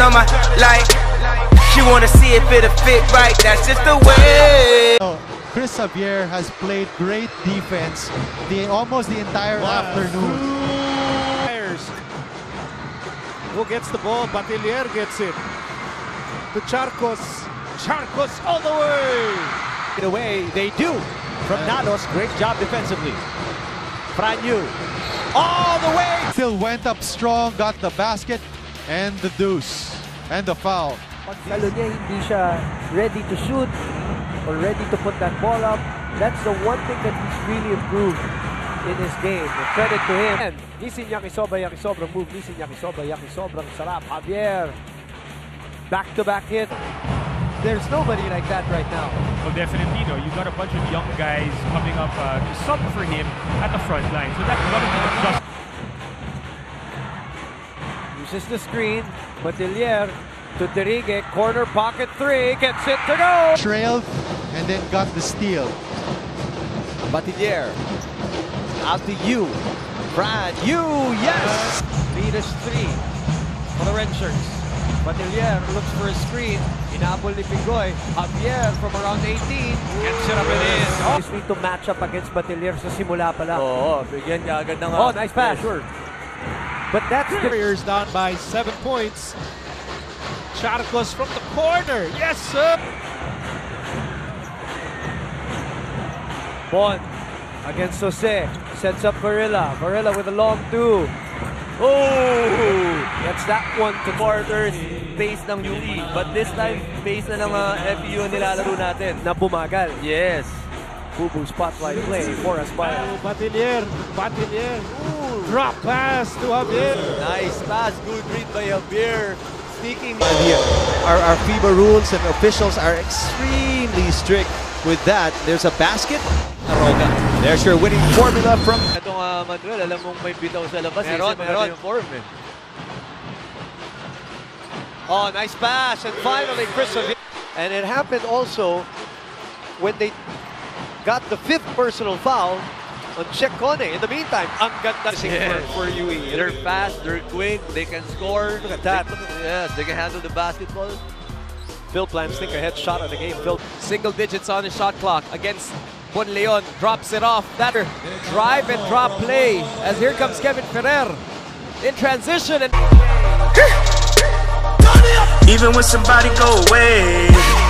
on my like. She wanna see if it'll fit right. That's just the way. Chris Javier has played great defense the almost the entire afternoon. Who gets the ball? Batiller gets it. To Charcos. Charcos all the way. Get away. They do. From Nalos. Great job defensively. Franyu. All the way. Still went up strong, got the basket and the deuce and the foul. Pag niya, hindi siya ready to shoot or ready to put that ball up. That's the one thing that he's really improved in his game. Credit to him. And Nissin Yakisoba, Yakisobrang move. Nissin Yakisoba, Yakisobrang sarap. Javier, back-to-back hit. There's nobody like that right now. Well, definitely, no. You got a bunch of young guys coming up uh, to sub for him at the front line. So that's got to be the plus. The screen. Batiller to Derigue. Corner pocket three. Gets it to go. Trailed and then got the steal. Batiller. Out to you. Brad, you, yes! Lead is three for the red shirts. Batiller looks for a screen. Inabol ni Pigoy. Javier from around 18. Gets it up and in. Oh. Just need to match up against Batiller sa simula pa lang. Oo, bigyan niya agad ng... Oh, nice pass. Sure. But that's the Warriors down by seven points. Charcos from the corner. Yes, sir. Bon against Jose. Sets up Varela. Varela with a long two. Oh! Gets that one to quarters base ng UE. But this time, base na ng uh, FEU ang nilalaro natin. na bumagal. Yes. Bubu spotlight play for Aspire. Batiller. Batiller. Ooh, drop pass to Javier. Nice pass. Good read by Javier. Sneaking. here. Our, our FIBA rules and officials are extremely strict with that. There's a basket. Aroga. There's your winning formula from Itong uh, Manuel, alam mong may bitaw sa labas. eh, Meron, kasi meron. yung form eh. Oh, nice pass. And finally, Chris Javier. And it happened also when they got the fifth personal foul on Check Kone. In the meantime, ang ganda Yes. for, for UE. They're fast, they're quick, they can score. Look at that. They, yes, they can handle the basketball. Phil plans think ahead shot of the game. Phil Single digits on the shot clock against Bon Leon. Drops it off. That drive and drop play. As here comes Kevin Ferrer in transition. and. Even when somebody go away.